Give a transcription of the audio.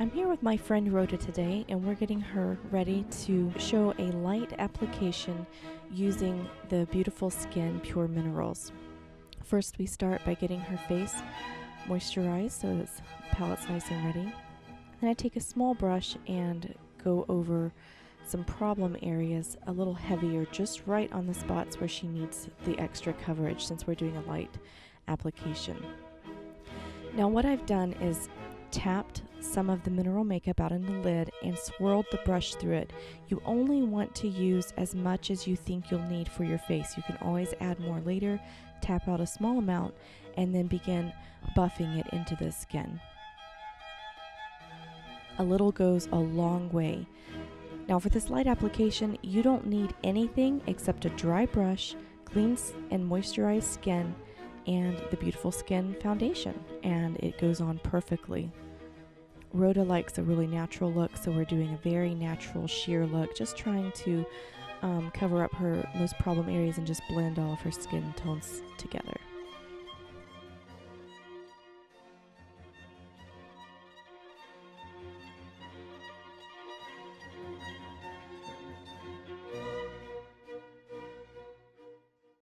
I'm here with my friend Rhoda today, and we're getting her ready to show a light application using the Beeyoutiful Skin Pure Minerals. First, we start by getting her face moisturized so its palette's nice and ready. Then I take a small brush and go over some problem areas a little heavier, just right on the spots where she needs the extra coverage since we're doing a light application. Now, what I've done is tapped some of the mineral makeup out in the lid and swirled the brush through it. You only want to use as much as you think you'll need for your face. You can always add more later, tap out a small amount, and then begin buffing it into the skin. A little goes a long way. Now, for this light application, you don't need anything except a dry brush, clean and moisturized skin, and the Beeyoutiful Skin foundation, and it goes on perfectly. Rhoda likes a really natural look, so we're doing a very natural sheer look, just trying to um, cover up her most problem areas and just blend all of her skin tones together.